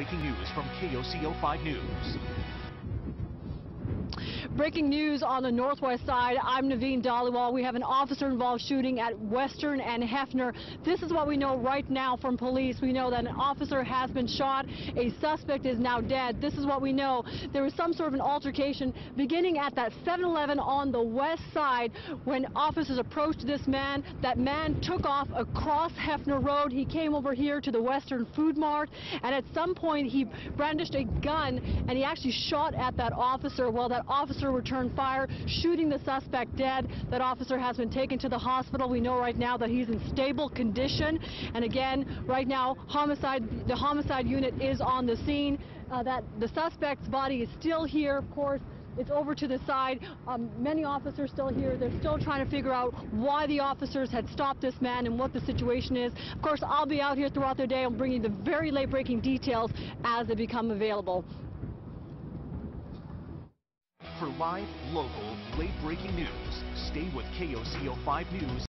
breaking news from KOCO 5 News. Breaking news on the northwest side. I'm Naveen Dhaliwal. We have an officer-involved shooting at Western and Hefner. This is what we know right now from police. We know that an officer has been shot. A suspect is now dead. This is what we know. There was some sort of an altercation beginning at that 7-Eleven on the west side when officers approached this man. That man took off across Hefner Road. He came over here to the Western Food Mart and at some point he brandished a gun and he actually shot at that officer. Well, that officer returned fire, shooting the suspect dead. That officer has been taken to the hospital. We know right now that he's in stable condition. And again, right now, homicide, the homicide unit is on the scene. Uh, that the suspect's body is still here, of course. It's over to the side. Um, many officers still here. They're still trying to figure out why the officers had stopped this man and what the situation is. Of course, I'll be out here throughout the day. I'm bringing the very late-breaking details as they become available. Live, local, late breaking news, stay with KOCO 5 News.